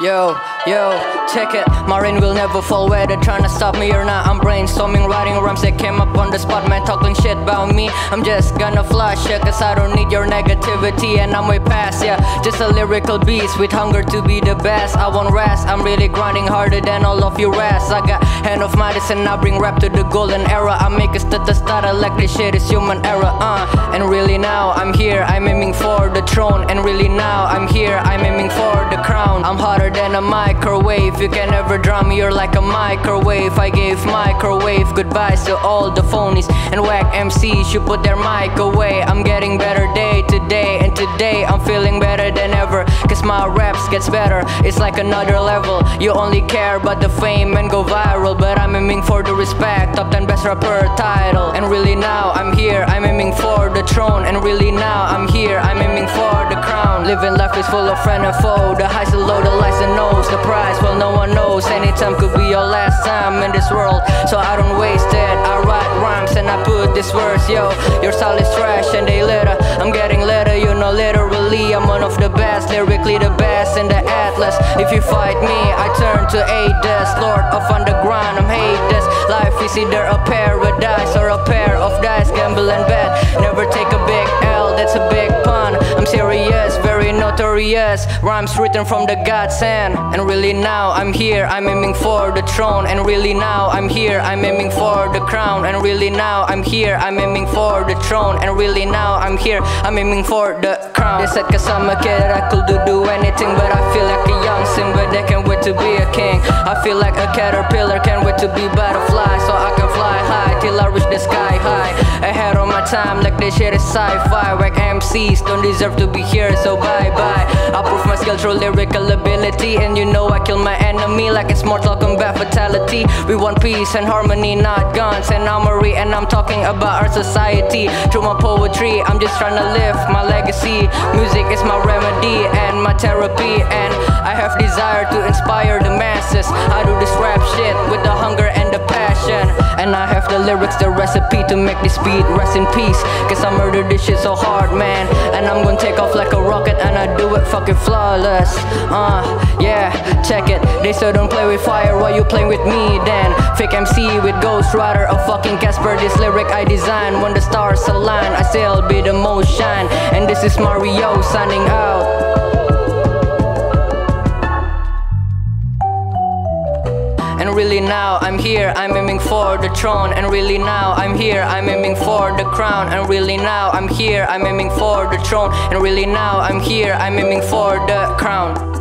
Yo, yo, check it. My reign will never fall. Whether trying to stop me or not, I'm brainstorming, writing rhymes that came up on the spot. Man, talking shit about me. I'm just gonna flush yeah, cause I don't need your negativity, and I'm way past, yeah. Just a lyrical beast with hunger to be the best. I won't rest, I'm really grinding harder than all of your rest. I got hand of medicine, I bring rap to the golden era. I make it to the start, I like this shit is human error, uh. And really now, I'm here, I'm aiming for the throne. And really now, I'm here, I'm aiming for the crown. I'm hotter than a microwave. You can never drum, you're like a microwave. I gave microwave goodbyes to all the phonies And whack MCs, you put their mic away. I'm getting better day to day And today I'm feeling better than ever. Cause my raps gets better, it's like another level. You only care about the fame and go viral But I'm aiming for the respect, top 10 best rapper title. And really now I'm here, I'm aiming for the throne. And really now I'm here, I'm aiming for the crown. Living life is full of friend and foe The highs and lows, price Well no one knows. Anytime could be your last time in this world. So I don't waste it I write rhymes and I put this verse Yo, your style is trash and they litter. I'm getting litter, you know literally. I'm one of the best, lyrically the best in the atlas. If you fight me, I turn to Hades Lord of underground, I'm Hades. Life is either a paradise or a pair of dice. Gamble and bet, never take a big L notorious Rhymes written from the God's hand And really now I'm here, I'm aiming for the throne. And really now I'm here, I'm aiming for the crown. And really now I'm here, I'm aiming for the throne. And really now I'm here, I'm aiming for the crown. They said cause I'm a kid I could do, do anything But I feel like a young Simba that can't wait to be a king. I feel like a caterpillar, can't wait to be butterfly So I time like this shit is sci-fi Whack MCs don't deserve to be here so bye bye I prove my skill through lyrical ability And you know I kill my enemy like it's Mortal Kombat fatality. We want peace and harmony, not guns and armory And I'm talking about our society. Through my poetry, I'm just trying to live my legacy. Music is my remedy and my therapy And I have desire to inspire the masses. I do this rap shit with the hunger and the passion And I have the lyrics, the recipe to make this beat rest in peace. Cause I murder this shit so hard man. And I'm gonna take off like a rocket and I do it fucking flawless. Uh, yeah, check it. They still don't play with fire while you playing with me then. Fake MC with Ghost Rider, a fucking Casper. This lyric I design when the stars align. I still be the most shine. And this is Mario signing out And really now I'm here, I'm aiming for the throne. And really now I'm here, I'm aiming for the crown. And really now I'm here, I'm aiming for the throne. And really now I'm here, I'm aiming for the crown